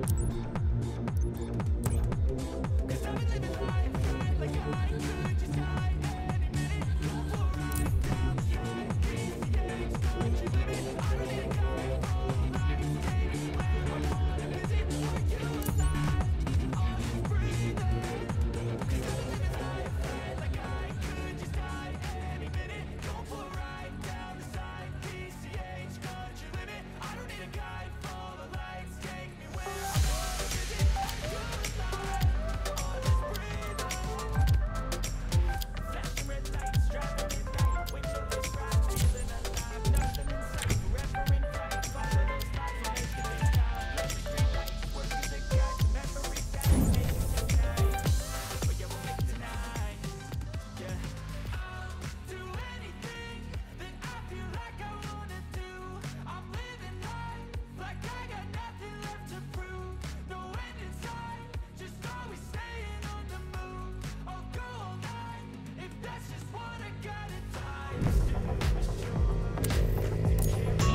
Cause I've everything is life like I could just die.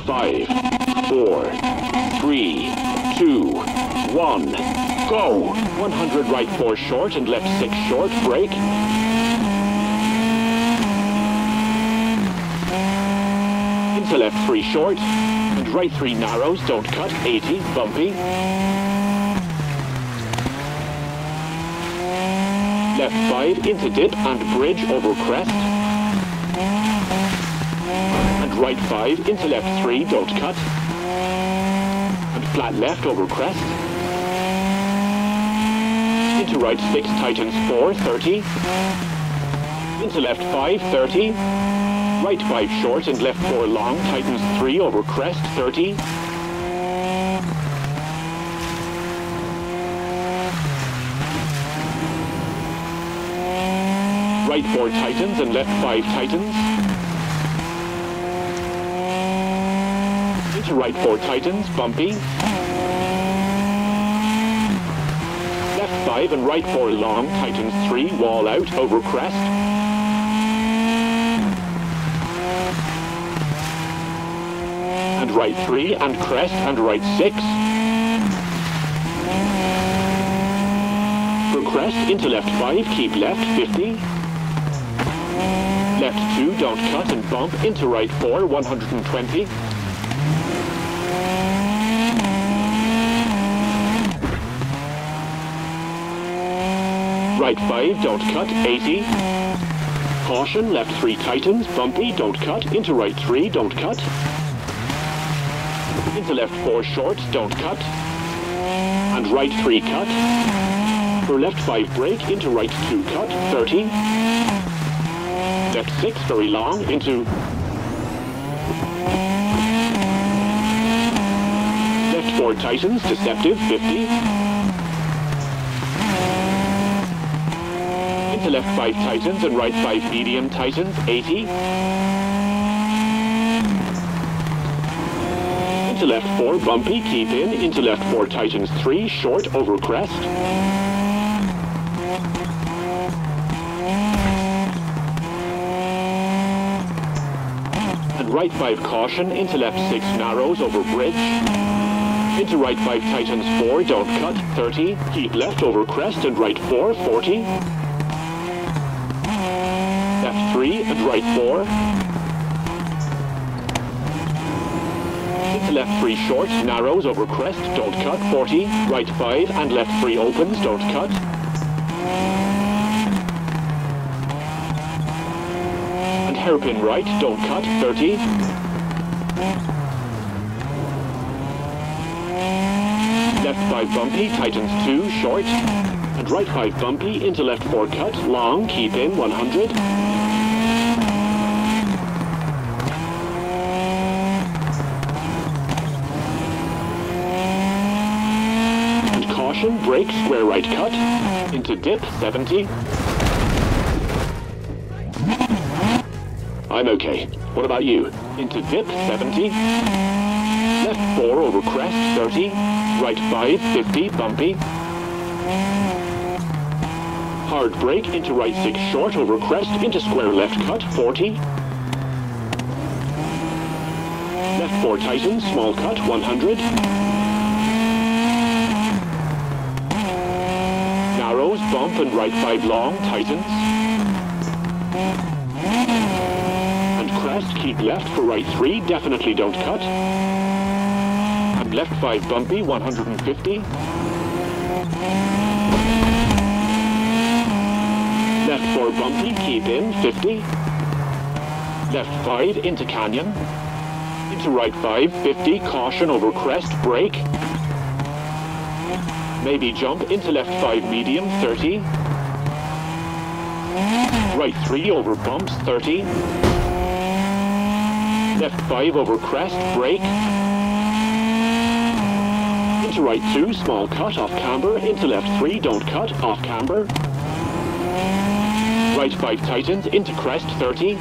Five, four, three, two, one, go! 100 right four short and left six short, brake. Into left three short, and right three narrows, don't cut, 80, bumpy. Left five, into dip and bridge over crest. Right five, into left three, don't cut. And flat left over crest. Into right six, tightens four, 30. Into left five, 30. Right five short and left four long, tightens three over crest, 30. Right four tightens and left five tightens. Into right four tightens, bumpy. Left five and right four long, tightens three, wall out, over crest. And right three and crest and right six. For crest into left five, keep left, 50. Left two, don't cut and bump into right four, 120. Right five, don't cut, 80. Caution, left three tightens, bumpy, don't cut, into right three, don't cut. Into left four short, don't cut. And right three cut. For left five brake, into right two cut, 30. Left six, very long, into left four tightens, deceptive, 50. Into left five tightens and right five medium tightens, 80. Into left four bumpy, keep in. Into left four tightens three, short, over crest. And right five caution, into left six narrows, over bridge. Into right five tightens four, don't cut, 30. Keep left over crest and right four, 40. Right four. Left three short, narrows over crest, don't cut, 40. Right five and left three opens, don't cut. And hairpin right, don't cut, 30. Left five bumpy, tightens two, short. And right five bumpy, into left four cut, long, keep in, 100. And caution, brake, square right cut, into dip, 70. I'm okay. What about you? Into dip, 70. Left 4 over crest, 30. Right 5, 50, bumpy. Hard brake into right 6 short over crest, into square left cut, 40. Left 4 tightens, small cut, 100. Bump and right 5 long, tightens. And crest, keep left for right 3, definitely don't cut. And left 5 bumpy, 150. Left 4 bumpy, keep in, 50. Left 5 into canyon. Into right 5, 50, caution over crest, brake. Maybe jump into left 5 medium, 30. Right 3 over bumps, 30. Left 5 over crest, brake. Into right 2, small cut, off camber. Into left 3, don't cut, off camber. Right 5 tightens, into crest, 30.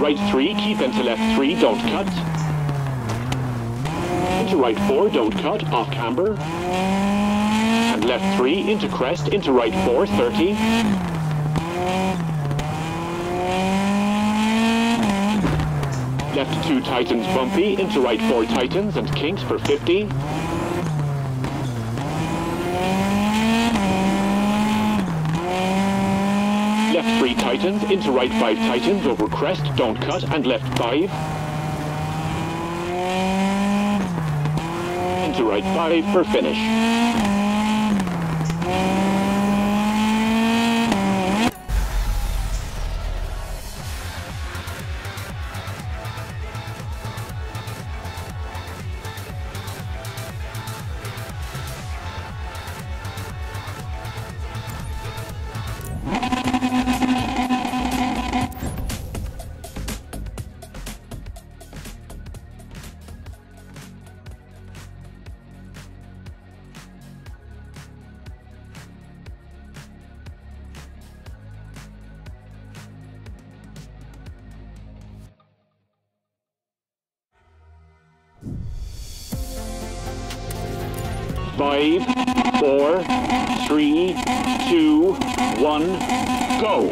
Right 3, keep into left 3, don't cut. Into right 4, don't cut, off camber. And left 3, into crest, into right 4, 30. Left 2 tightens bumpy, into right 4 tightens and kinks for 50. Left 3 tightens, into right 5 tightens, over crest, don't cut, and left 5. Into right 5 for finish. Five, four, three, two, one, go.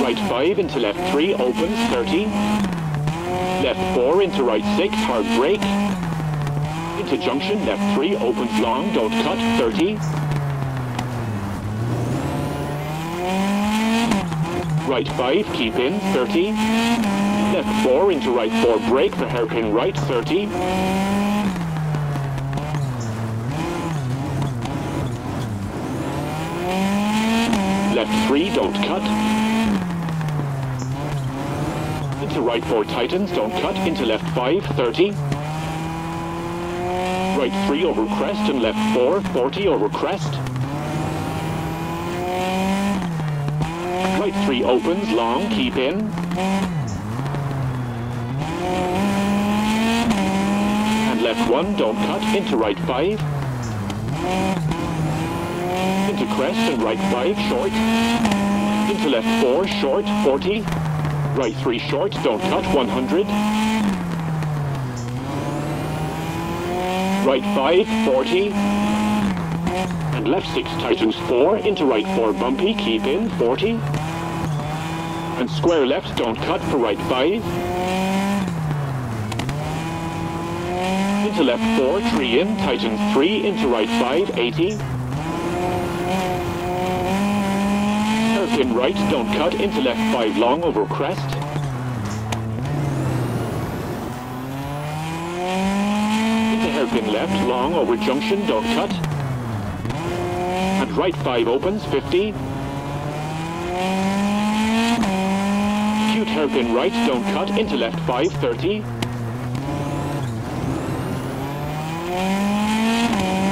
Right five into left three, opens, 30. Left four into right six, hard brake. Into junction, left three, opens long, don't cut, 30. Right five, keep in, 30. Left four into right four, brake, the hairpin right, 30. 3, don't cut. Into right 4 tightens, don't cut. Into left 5, 30. Right 3 over crest and left 4, 40 over crest. Right 3 opens, long, keep in. And left 1, don't cut. Into right 5 into crest and right 5 short. Into left 4 short 40. Right 3 short, don't cut 100. Right 5 40. And left 6 tightens 4 into right 4 bumpy, keep in 40. And square left, don't cut for right 5. Into left 4, 3 in, tightens 3, into right 5, 80. Right, don't cut, into left 5 long over crest. Into hairpin left, long over junction, don't cut. And right 5 opens, 50. Acute hairpin right, don't cut, into left 5, 30.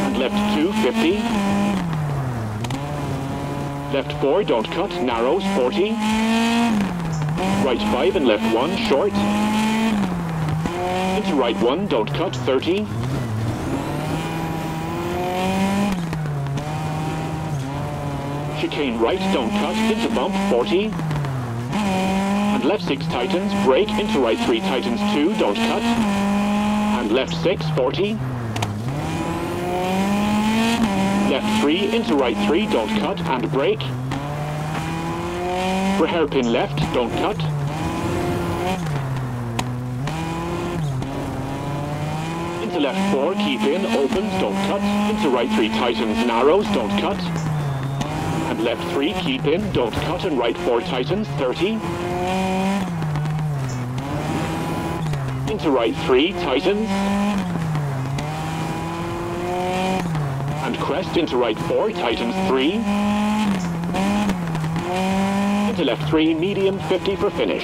And left 2, 50. Left 4, don't cut, narrows, 40. Right 5 and left 1, short. Into right 1, don't cut, 30. Chicane right, don't cut, into bump, 40. And left 6 tightens, brake, into right 3 tightens 2, don't cut. And left 6, 40. Left 3 into right 3, don't cut, and brake. For hairpin left, don't cut. Into left 4, keep in, opens, don't cut, into right 3, tightens, narrows, don't cut, and left 3, keep in, don't cut, and right 4, tightens, 30, into right 3, tightens, and into right 4, tightens 3, into left 3, medium, 50 for finish.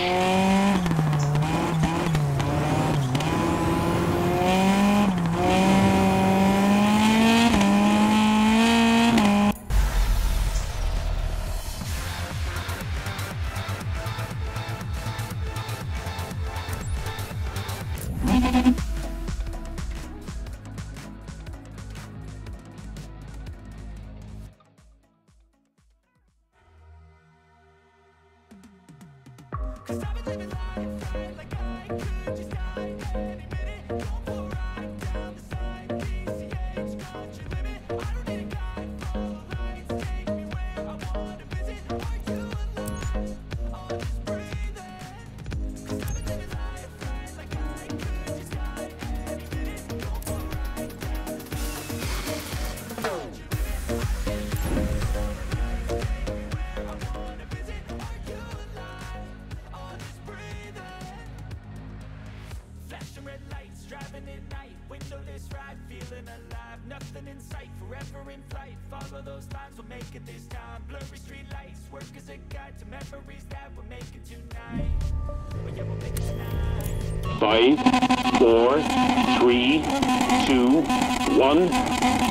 One.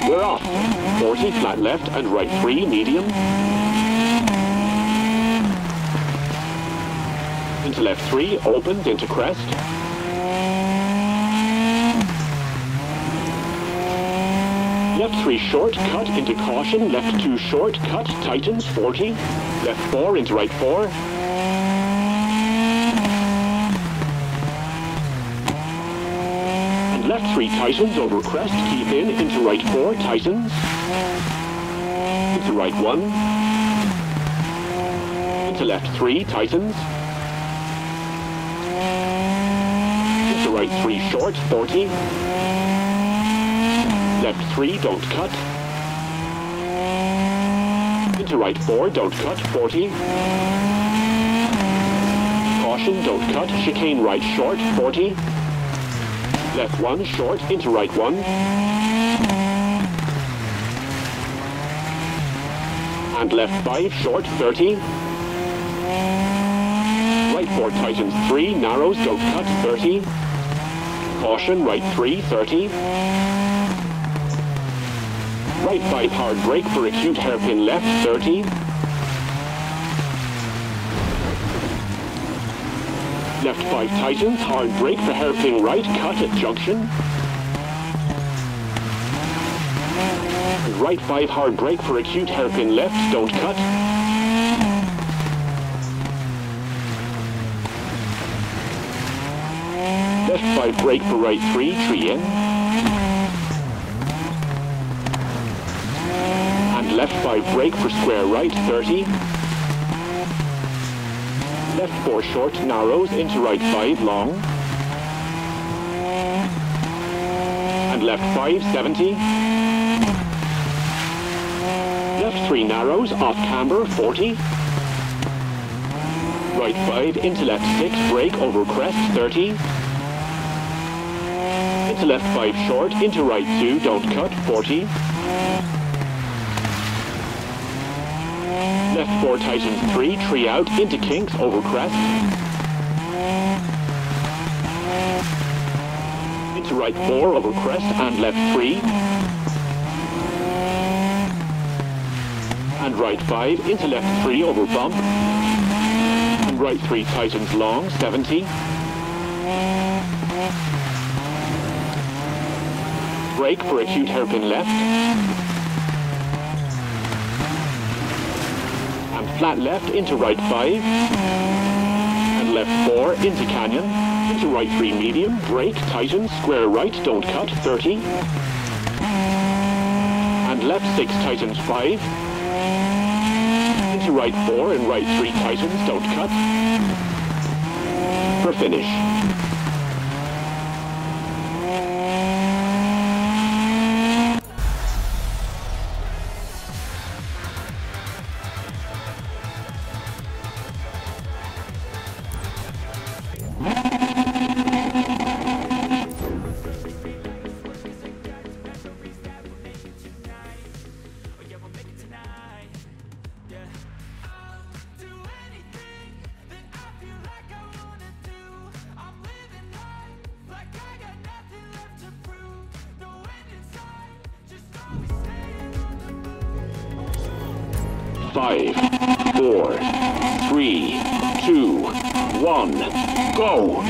We're off. 40 flat left and right 3 medium. Into left 3, opens into crest. Left 3 short, cut into caution. Left 2 short, cut, tightens, 40. Left 4 into right 4. 3 tightens over crest, keep in, into right 4, tightens. Into right 1. Into left 3, tightens. Into right 3 short, 40. Left 3, don't cut. Into right 4, don't cut, 40. Caution, don't cut, chicane right short, 40. Left 1, short, into right 1. And left 5, short, 30. Right 4, tightens 3, narrows, don't cut, 30. Caution, right 3, 30. Right 5 hard brake for acute hairpin left, 30. Left 5 tightens, hard brake for hairpin right, cut at junction. Right 5 hard brake for acute hairpin left, don't cut. Left 5 brake for right 3, tree in. And left 5 brake for square right, 30. Left 4 short, narrows, into right 5, long. And left 5, 70. Left 3 narrows, off camber, 40. Right 5, into left 6, brake, over crest, 30. Into left 5 short, into right 2, don't cut, 40. Left 4 tightens 3, tree out, into kinks, over crest. Into right 4, over crest, and left 3. And right 5, into left 3, over bump. And right 3 tightens long, 70. Brake for acute hairpin left. Flat left into right 5. And left 4 into canyon. Into right 3 medium. Brake, tighten, square right, don't cut, 30. And left 6 tightens 5. Into right 4 and right 3 tightens, don't cut. For finish. Five, four, three, two, one, go.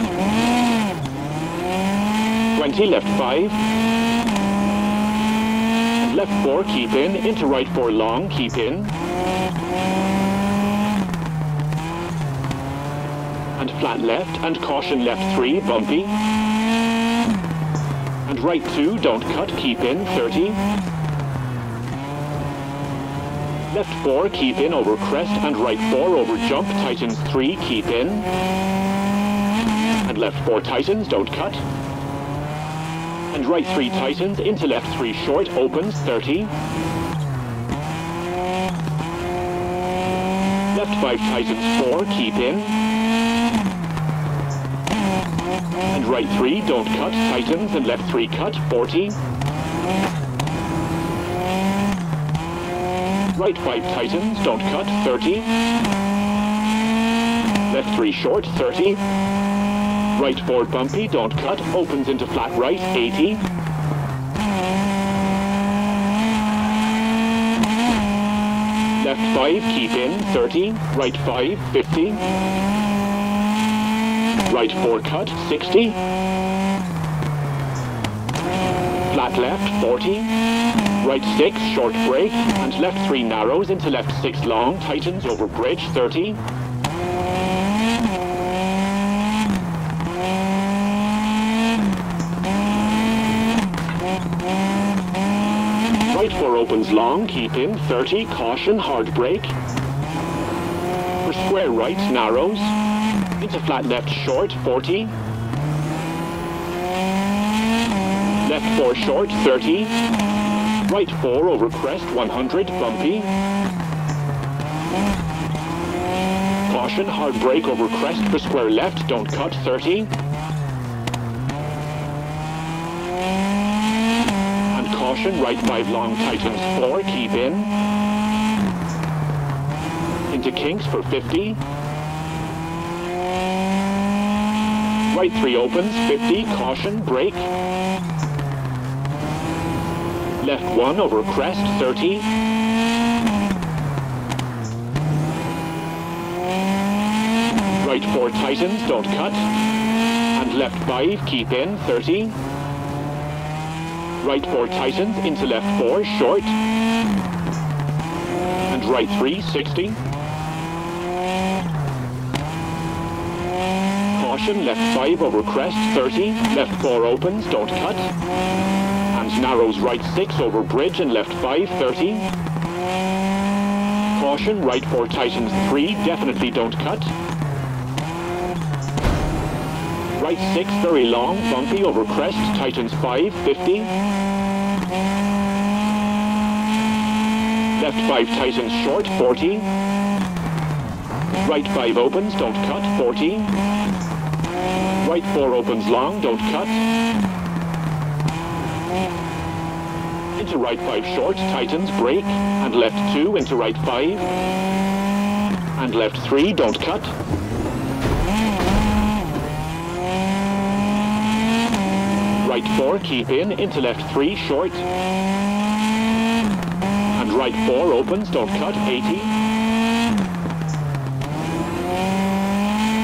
20, left five. And left four, keep in. Into right four, long, keep in. And flat left, and caution left three, bumpy. And right two, don't cut, keep in, 30. Left four, keep in over crest, and right four over jump, tightens three, keep in. And left four tightens, don't cut. And right three tightens, into left three short, opens, 30. Left five tightens, four, keep in. And right three, don't cut, tightens, and left three cut, 40. Right five tightens, don't cut, 30. Left three short, 30. Right four bumpy, don't cut, opens into flat right, 80. Left five, keep in, 30. Right five, 50. Right four cut, 60. Flat left, 40. Right six, short brake, and left three narrows into left six long, tightens over bridge, 30. Right four opens long, keep in, 30, caution, hard brake. For square right, narrows. Into flat left short, 40. Left four short, 30. Right four over crest, 100, bumpy. Caution, hard brake over crest for square left, don't cut, 30. And caution, right five long tightens, four, keep in. Into kinks for 50. Right three opens, 50, caution, brake. Left one over crest, 30. Right four tightens, don't cut. And left five, keep in, 30. Right four tightens, into left four, short. And right three, 60. Caution, left five over crest, 30. Left four opens, don't cut. Narrows right six over bridge and left five, 30. Caution, right four tightens three, definitely don't cut. Right six, very long, bumpy over crest, tightens five, 50. Left five tightens short, 40. Right five opens, don't cut, 40. Right four opens long, don't cut. Into right five short, tightens, brake, and left two into right five. And left three, don't cut. Right four, keep in, into left three, short. And right four opens, don't cut, 80.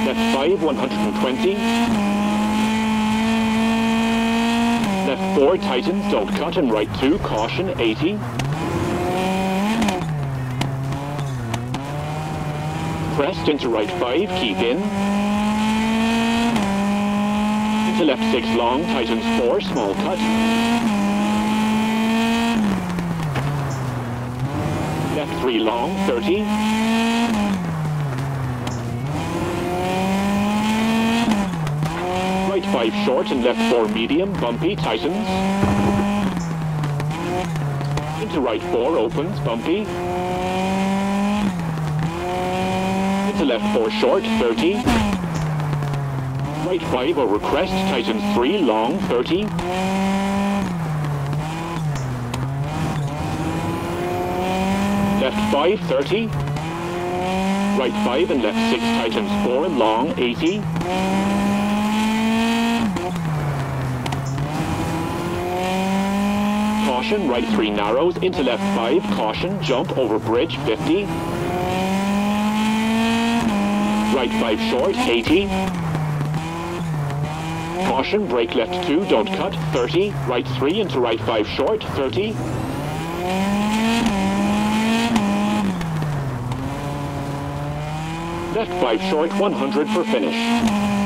Left five, 120. Left four, tightens, don't cut, and right two, caution, 80. Crest into right five, keep in. Into left six long, tightens four, small cut. Left three long, 30. Right five short and left four medium, bumpy, tightens. Into right four, opens, bumpy. Into left four short, 30. Right five over crest, tightens three, long, 30. Left five, 30. Right five and left six, tightens four, and long, 80. Caution, right 3 narrows, into left 5. Caution, jump over bridge, 50. Right 5 short, 80. Caution, brake left 2, don't cut, 30. Right 3 into right 5 short, 30. Left 5 short, 100 for finish.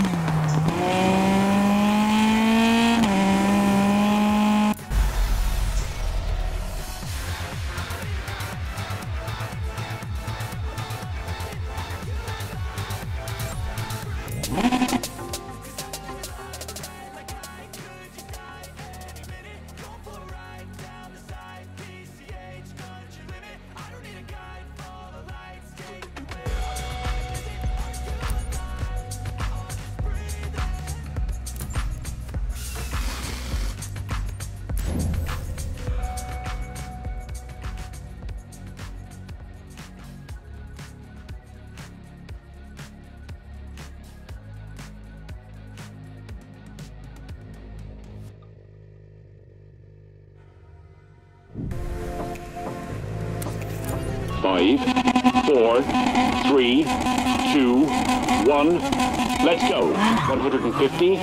Four, three, two, one. Let's go. 150.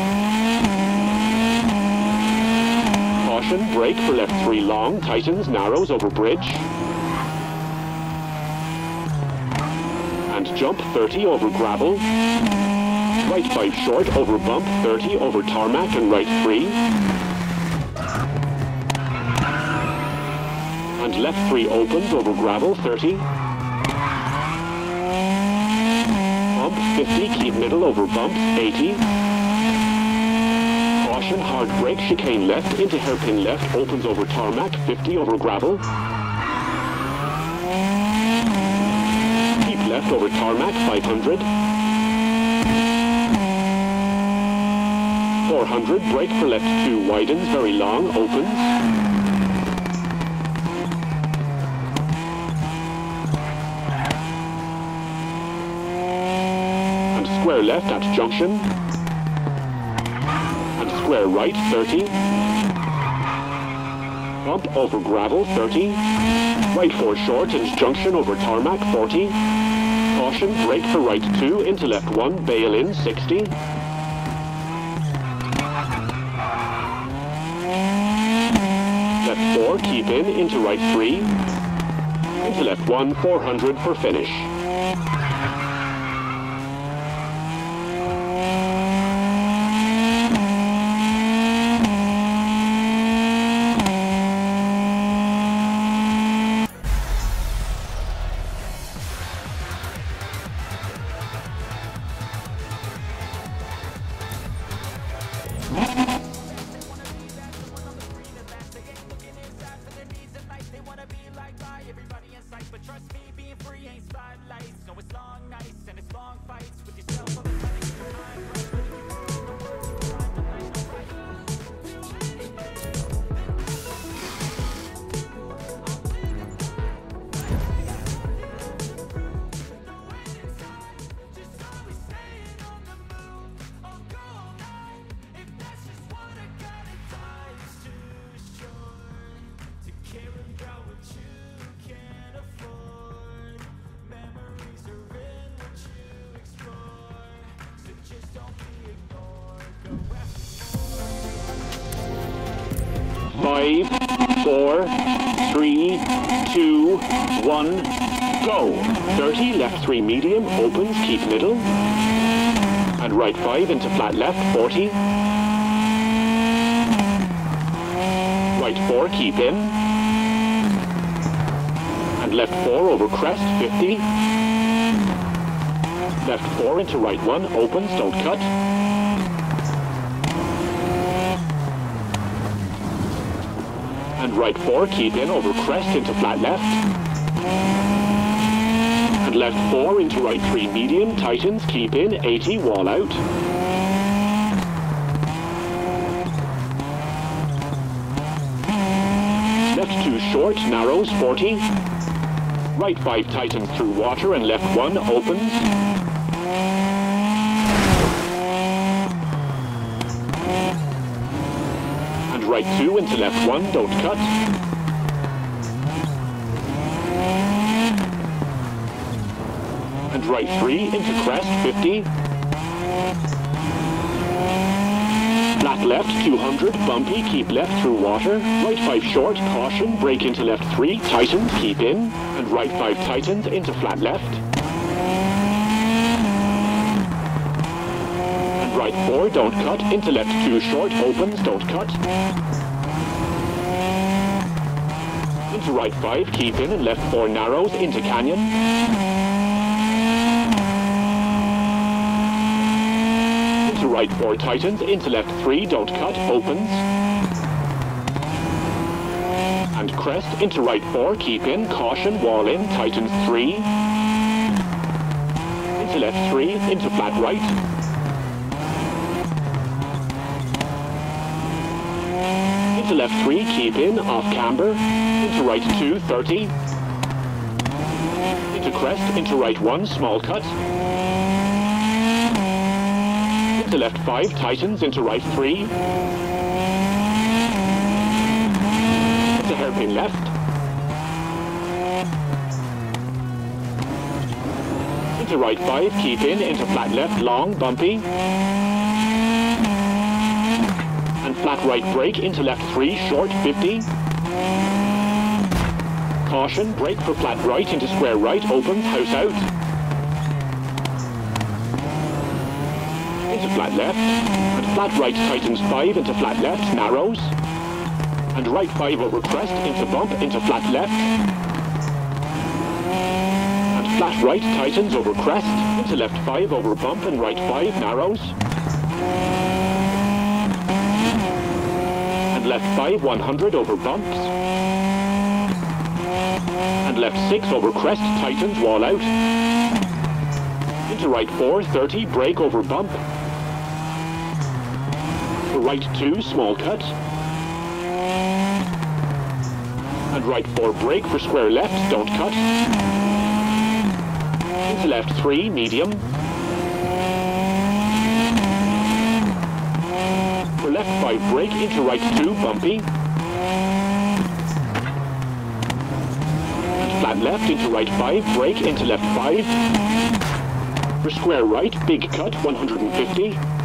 Caution, brake for left three long, tightens, narrows over bridge. And jump 30 over gravel. Right five short over bump, 30 over tarmac and right three. And left three opens over gravel, 30. Bump, 50, keep middle over bumps, 80. Caution, hard brake, chicane left, into hairpin left, opens over tarmac, 50 over gravel. Keep left over tarmac, 500. 400, brake for left 2, widens, very long, opens. and square left at junction, and square right 30, bump over gravel 30, right 4 short and junction over tarmac 40, caution brake for right 2 into left 1, bail in 60, left 4 keep in into right 3, into left 1 400 for finish. Everybody in sight But trust me, being free ain't spotlights. No, it's long nights and it's long fights With yourself one, go. 30, left 3 medium, opens, keep middle. And right 5 into flat left, 40. Right 4, keep in. And left 4 over crest, 50. Left 4 into right 1, opens, don't cut. And right 4, keep in over crest into flat left. And left 4 into right 3 medium, tightens, keep in, 80, wall out. Left 2 short, narrows, 40. Right 5 tightens through water and left 1 opens. And right 2 into left 1, don't cut. Right 3 into crest, 50. Flat left, 200, bumpy, keep left through water. Right 5 short, caution, brake into left 3, tightens, keep in. And right 5 tightens into flat left. And right 4, don't cut, into left 2 short, opens, don't cut. Into right 5, keep in, and left 4 narrows, into canyon. Into right 4 tightens, into left 3, don't cut, opens. And crest, into right 4, keep in, caution, wall in, tightens 3. Into left 3, into flat right. Into left 3, keep in, off camber. Into right 2, 30. Into crest, into right 1, small cut. Into left 5, tightens, into right 3. Into hairpin left. Into right 5, keep in, into flat left, long, bumpy. And flat right brake, into left 3, short, 50. Caution, brake for flat right, into square right, opens, house out. into flat left, and flat right tightens 5 into flat left, narrows, and right 5 over crest into bump into flat left, and flat right tightens over crest into left 5 over bump and right 5 narrows, and left 5 100 over bumps, and left 6 over crest tightens wall out, into right 4 30 brake over bump, right 2, small cut. And right 4, brake for square left, don't cut. Into left 3, medium. For left 5, brake, into right 2, bumpy. And flat left, into right 5, brake, into left 5. For square right, big cut, 150.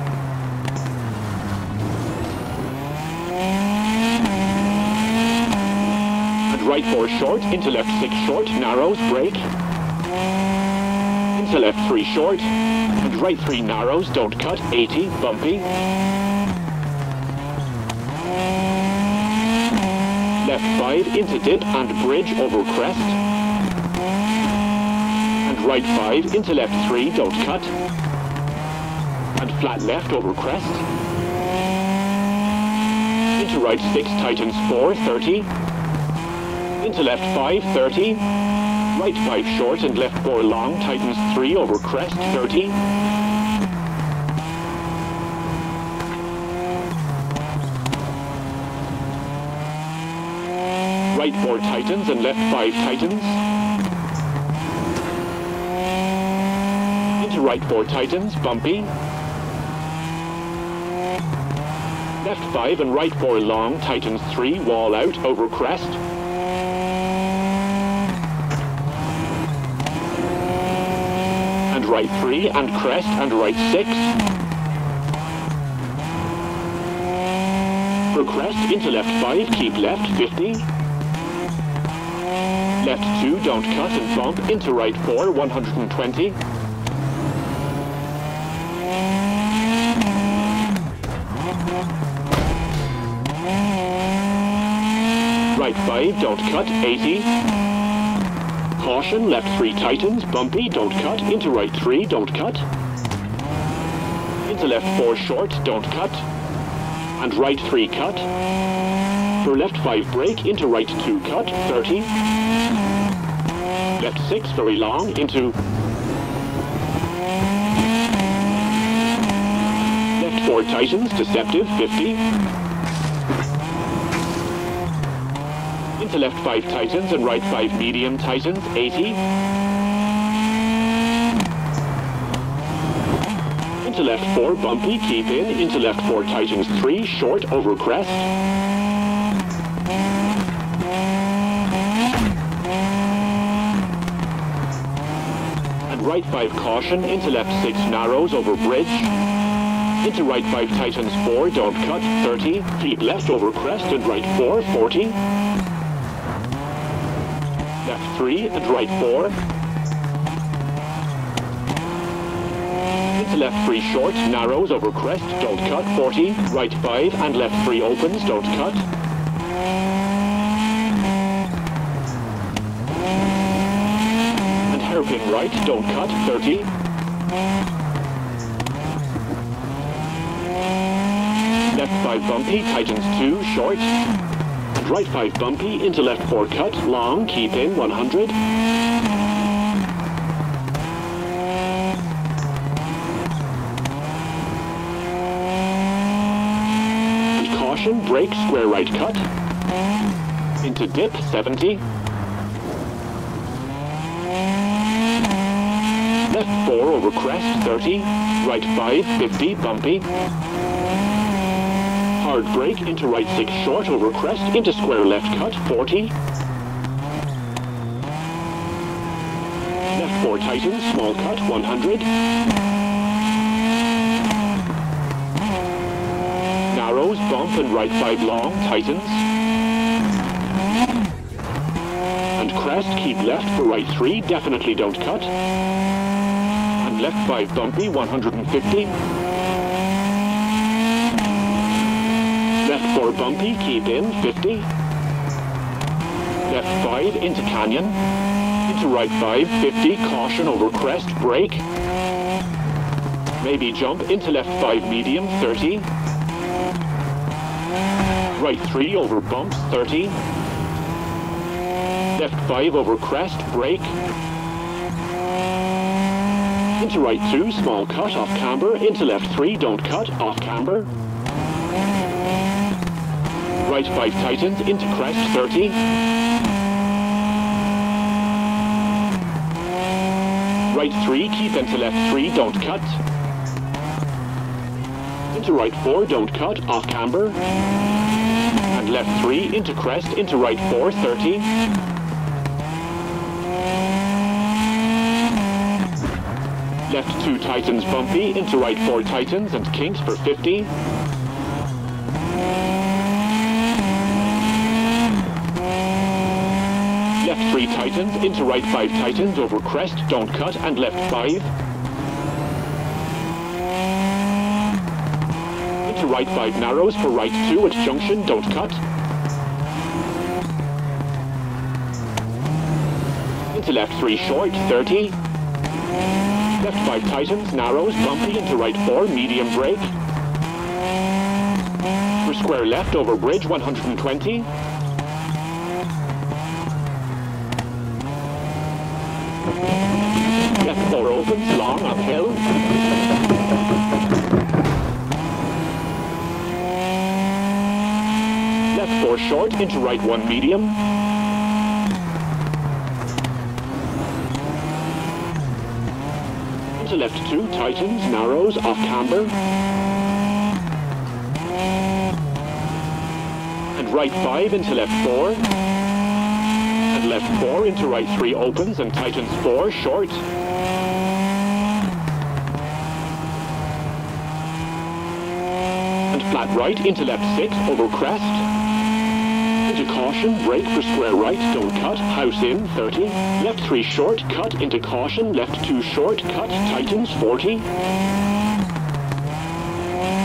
Right 4 short, into left 6 short, narrows, brake. Into left 3 short, and right 3 narrows, don't cut, 80, bumpy. Left 5 into dip and bridge over crest. And right 5 into left 3, don't cut. And flat left over crest. Into right 6 tightens 4, 30 into left 5, 30. Right 5 short and left 4 long, tightens 3 over crest, 30. Right 4 tightens and left 5 tightens. Into right 4 tightens, bumpy. Left 5 and right 4 long, tightens 3, wall out, over crest. Right 3 and crest and right 6. For crest into left 5, keep left 50. Left 2, don't cut and bump into right 4, 120. Right 5, don't cut, 80. Caution, left 3 tightens, bumpy, don't cut. Into right 3, don't cut. Into left 4 short, don't cut. And right 3 cut. For left 5 brake, into right 2 cut, 30. Left 6 very long, into... Left 4 tightens, deceptive, 50. Into left 5 tightens and right 5 medium tightens, 80. Into left 4 bumpy, keep in, into left 4 tightens 3, short over crest. And right 5 caution into left 6 narrows over bridge. Into right 5 tightens 4, don't cut, 30. Keep left over crest and right 4, 40. 3 and right 4. Into left 3 short, narrows over crest, don't cut, 40. Right 5 and left 3 opens, don't cut. And hairpin right, don't cut, 30. Left 5 bumpy, tightens 2, short. Right 5 bumpy, into left 4 cut, long, keep in, 100. And caution, brake, square right cut. Into dip, 70. Left 4 over crest, 30. Right 5, 50, bumpy. Hard brake into right 6 short over crest, into square left cut, 40. Left 4 tightens, small cut, 100. Narrows, bump and right 5 long, tightens. And crest, keep left for right 3, definitely don't cut. And left 5 bumpy, 150. 4 bumpy, keep in, 50. Left 5 into canyon. Into right 5, 50, caution over crest, brake. Maybe jump into left 5 medium, 30. Right 3 over bumps, 30. Left 5 over crest, brake. Into right 2, small cut, off camber. Into left 3, don't cut, off camber. Right 5 tightens, into crest, 30. Right 3, keep into left 3, don't cut. Into right 4, don't cut, off camber. And left 3, into crest, into right 4, 30. Left 2 tightens bumpy, into right 4 tightens and kinks for 50. 3 tightens, into right 5 tightens, over crest, don't cut, and left 5. Into right 5 narrows for right 2 at junction, don't cut. Into left 3 short, 30. Left 5 tightens, narrows, bumpy into right 4, medium brake. For square left over bridge, 120. Left 4 opens, long uphill. Left 4 short, into right 1 medium. Into left 2, tightens, narrows, off camber. And right 5 into left 4. And left 4 into right 3 opens and tightens 4, short. And flat right into left 6 over crest. Caution, brake for square right, don't cut, house in, 30. Left 3 short, cut into caution, left 2 short, cut, tightens, 40.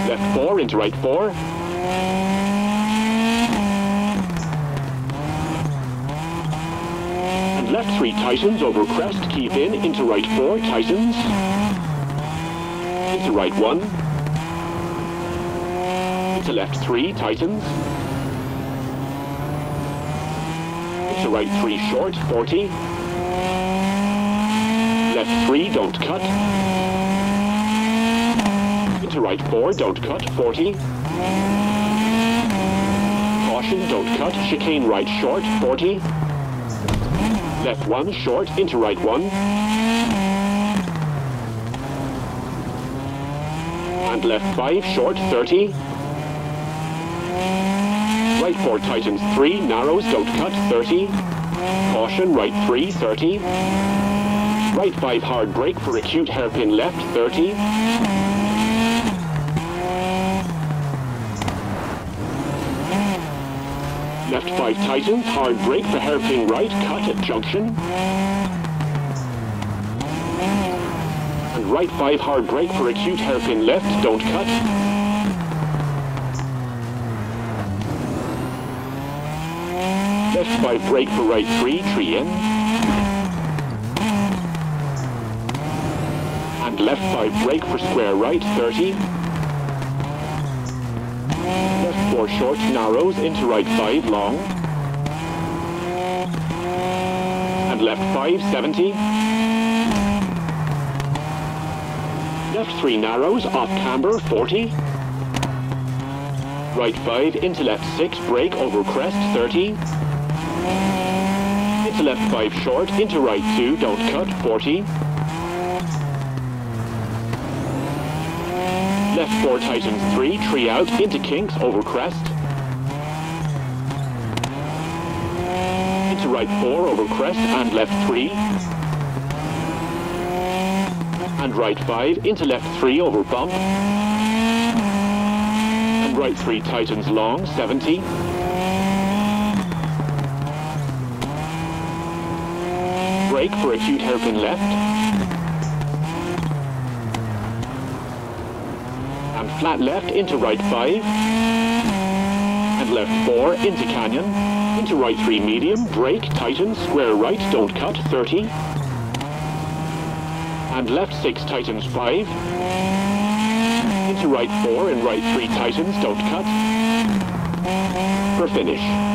Left 4 into right 4. And left 3 tightens over crest, keep in, into right 4, tightens. Into right 1. Into left 3, tightens. Into right 3 short, 40. Left 3, don't cut. Into right 4, don't cut, 40. Caution, don't cut. Chicane right short, 40. Left 1, short, into right 1. And left 5, short, 30. 4 tightens 3, narrows, don't cut, 30. Caution, right 3, 30. Right 5 hard brake for acute hairpin left, 30. Left 5 tightens, hard brake for hairpin right, cut at junction. And right 5 hard brake for acute hairpin left, don't cut. Left 5 brake for right 3, tree in. And left 5 brake for square right, 30. Left 4 short, narrows, into right 5, long. And left 5, 70. Left 3 narrows, off camber, 40. Right 5, into left 6, brake, over crest, 30. Into left 5 short, into right 2, don't cut, 40. Left 4 tightens 3, tree out, into kinks, over crest. Into right 4, over crest, and left 3. And right 5, into left 3, over bump. And right 3 tightens long, 70. Brake for acute hairpin left. And flat left into right 5. And left 4 into canyon. Into right 3 medium, brake, tightens, square right, don't cut, 30. And left 6 tightens 5. Into right 4 and right 3 tightens, don't cut. For finish.